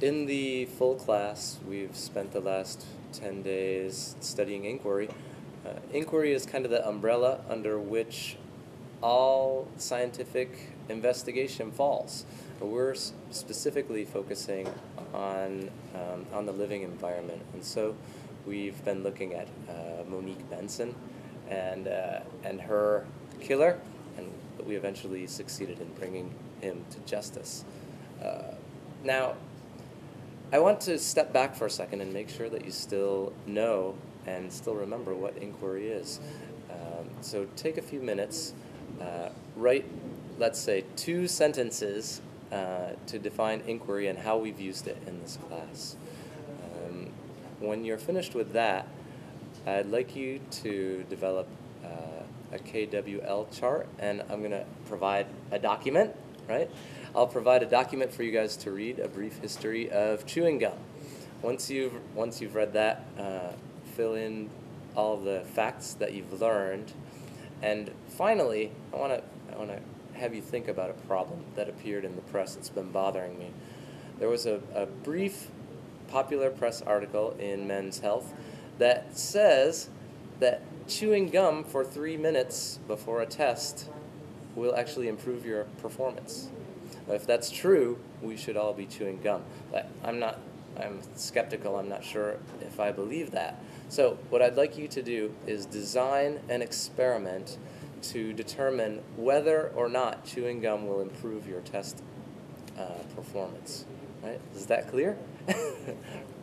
in the full class, we've spent the last 10 days studying inquiry. Uh, inquiry is kind of the umbrella under which all scientific investigation falls. We're specifically focusing on, um, on the living environment. And so we've been looking at uh, Monique Benson and, uh, and her killer, and we eventually succeeded in bringing him to justice. Uh, now, I want to step back for a second and make sure that you still know and still remember what inquiry is. Um, so take a few minutes, uh, write, let's say, two sentences uh, to define inquiry and how we've used it in this class. Um, when you're finished with that, I'd like you to develop uh, a KWL chart, and I'm going to provide a document, right? I'll provide a document for you guys to read, a brief history of chewing gum. Once you've, once you've read that, uh, fill in all the facts that you've learned. And finally, I want to I want to have you think about a problem that appeared in the press that's been bothering me. There was a, a brief popular press article in Men's Health that says that chewing gum for three minutes before a test will actually improve your performance. If that's true, we should all be chewing gum. But I'm not, I'm skeptical, I'm not sure if I believe that. So what I'd like you to do is design an experiment to determine whether or not chewing gum will improve your test uh, performance. Right? Is that clear?